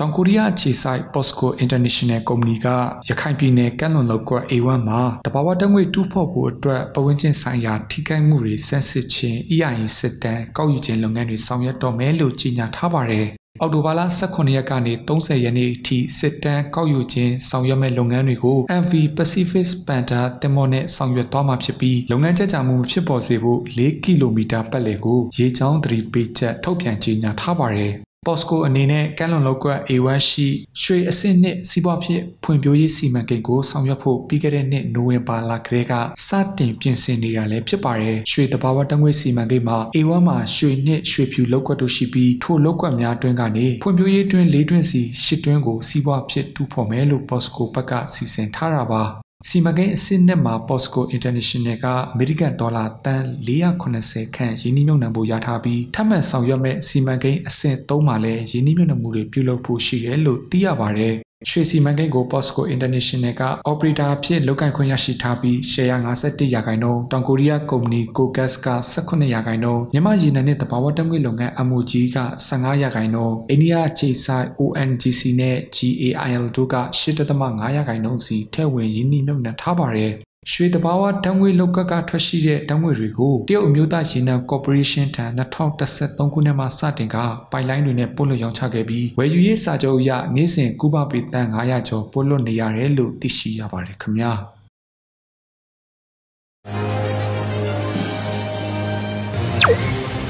တောင်ကိုရီးယားအခြေစိုက် POSCO International ကုမ္ပဏီကရခိုင်ပြည်နယ်ကမ်းလွန်လောက်ကွက် A1 မှာတဘာဝတငွေတူးဖော်ဖို့အတွက်ပဝန်းကျင်ဆိုင်ရာထိခိုက်မှုတွေဆန်းစစ်ခြင်း EIA စစ်တမ်းကောက်ယူခြင်းလုပ်ငန်းတွေဆောင်ရွက်တော့မယ်လို့ကြေညာထားပါတယ်။အော်တိုဘာလ18ရက်ကနေ30ရက်နေ့အထိစစ်တမ်းကောက်ယူခြင်းဆောင်ရွက်မဲ့လုပ်ငန်းတွေကို MV Pacific Panther တင်မောနဲ့ဆောင်ရွက်သွားမှာဖြစ်ပြီးလုပ်ငန်းကြကြမှုဖြစ်ပေါ်စေဖို့4ကီလိုမီတာပတ်လည်ကိုရေချောင်းသတိပေးချက်ထုတ်ပြန်ကြေညာထားပါတယ်။ POSCO အနေနဲ့ကမ်းလွန်လောက်ကွက် A1 ရှိရွှေအဆင့်နှစ်စီးပွားဖြစ်ဖွံ့ဖြိုးရေးစီမံကိန်းကိုဆောင်ရွက်ဖို့ပြီးခဲ့တဲ့နှစ်နိုဝင်ဘာလကတည်းကစတင်ပြင်ဆင်နေတာလည်းဖြစ်ပါတယ်။ရွှေတဘာဝတငွေစီမံကိန်းမှာ A1 မှာရွှေနှစ်ရွှေဖြူလောက်ကွက်တို့ရှိပြီးထိုလောက်ကွက်များတွင်းကနေဖွံ့ဖြိုးရေးတွင်း၄တွင်းစီ၈တွင်းကိုစီးပွားဖြစ်တူဖော်မယ်လို့ POSCO ဘက်ကစီစဉ်ထားတာပါ။ စီမံကိန်းအဆင့်နှစ်မှာ POSCO International ကအမေရိကန်ဒေါ်လာတန်480ခန့်ရင်းနှီးမြှုပ်နှံဖို့ရထားပြီးထပ်မံဆောင်ရွက်မဲ့စီမံကိန်းအဆင့်3မှာလည်းရင်းနှီးမြှုပ်နှံမှုတွေပြုလုပ်ဖို့ရှိတယ်လို့သိရပါတယ် ရွှေစီမံကိန်းကို POSCO International က operator အဖြစ်လုပ်ကိုင်ခွင့်ရရှိထားပြီး share 51ရာခိုင်နှုန်းတောင်ကိုရီးယားကုမ္ပဏီ Cogas က18ရာခိုင်နှုန်းမြန်မာရေနံနဲ့တဘာဝတက်ငွေလုပ်ငန်း MOG က15ရာခိုင်နှုန်းအိန္ဒိယအခြေစိုက် ONGC နဲ့ GAIL တို့က8.5ရာခိုင်နှုန်းစီထည့်ဝင်ရင်းနှီးမြှုပ်နှံထားပါတယ် ရွှေတဘာဝဓာတ်ငွေလောက်ကကထွက်ရှိတဲ့ဓာတ်ငွေတွေကိုတရုတ်အမျိုးသားရေနံကော်ပိုရေးရှင်းထံ2013ခုနှစ်မှာစတင်ကပိုက်လိုင်းတွေနဲ့ပို့လွှတ်ရောင်းချခဲ့ပြီးဝယ်ယူရေးစာချုပ်အရနေ့စဉ်ကုဘပေတန်900ကျော်ပို့လွှတ်နေရတယ်လို့သိရှိရပါတယ်ခင်ဗျာ။